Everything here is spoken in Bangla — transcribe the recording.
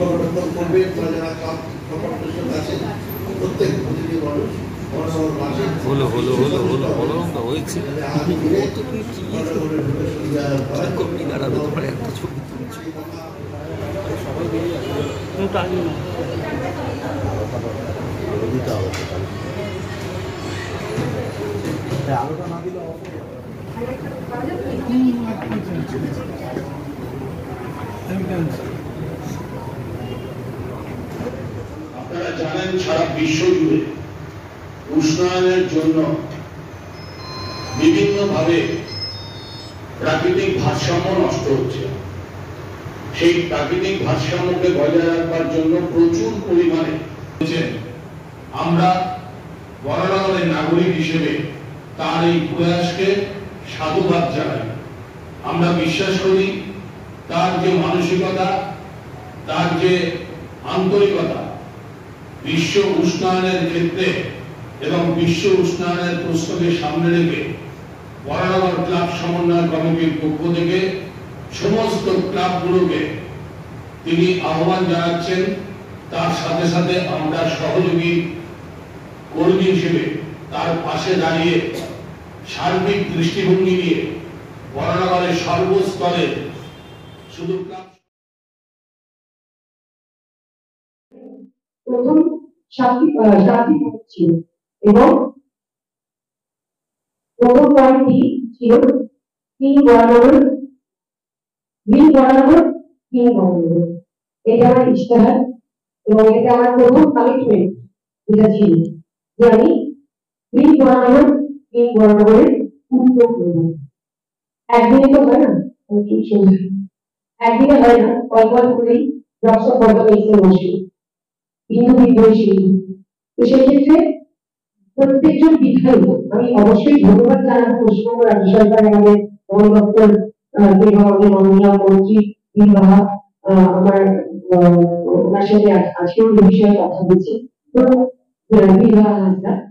সংগঠন করবে বা যারা কর্মকর্তার প্রত্যেক হলো হলো হলো হয়েছে। কমনি দাঁড়াবে তোমার একটা ছবি তুলছো। আলোটা না দিলে জানেন সারা বিশ্ব জুড়ে উষ্ণায়নের জন্য বিভিন্নভাবে প্রাকৃতিক ভারসাম্য নষ্ট হচ্ছে। সেই প্রাকৃতিক ভারসাম্যকে বজায় রাখবার জন্য প্রচুর পরিমাণে আমরা বরানগরের নাগরিক হিসেবে তার এই প্রয়াসকে সাধুবাদ জানাই। আমরা বিশ্বাস করি তার যে মানসিকতা, তার যে আন্তরিকতা বিশ্ব উষ্ণায়নের ক্ষেত্রে এবং বিশ্ব উষ্ণায়নের প্রশ্নকে সামনে রেখে বরানগর ক্লাব সমন্বয় কমিটির পক্ষ থেকে সমস্ত ক্লাবগুলোকে তিনি আহ্বান জানাচ্ছেন। তার সাথে সাথে আমরা সহযোগী কর্মী হিসেবে তার পাশে দাঁড়িয়ে সার্বিক দৃষ্টিভঙ্গি নিয়ে বরানগরের সর্বস্তরে শুধু প্রথম সাতটি পয়েন্ট ছিল এবং প্রথম পয়েন্টটি ছিল তিন বরাবর মিল বরাবর তিন বরাবর এটা আমার ইশতেহার এবং এটা আমার প্রথম কমিটমেন্ট যেটা ছিল যে আমি মিল বরাবর তিন বরাবরের উদ্যোগ নেব একদিনে তো হয় না একদিনে হয় না অল্প অল্প করেই রক্ত পর্দা এসে বসে। হিন্দু শিল্পী তো সেক্ষেত্রে প্রত্যেকজন বিধায়ক, আমি অবশ্যই ধন্যবাদ জানাব পশ্চিমবঙ্গ রাজ্য সরকার আমাদের বন দপ্তর আমাদের মাননীয় মন্ত্রী, বিবাহ আমার ওনার সাথে আজ- আজকেও বিষয়ে কথা বলছি। বিবাহ হাসদা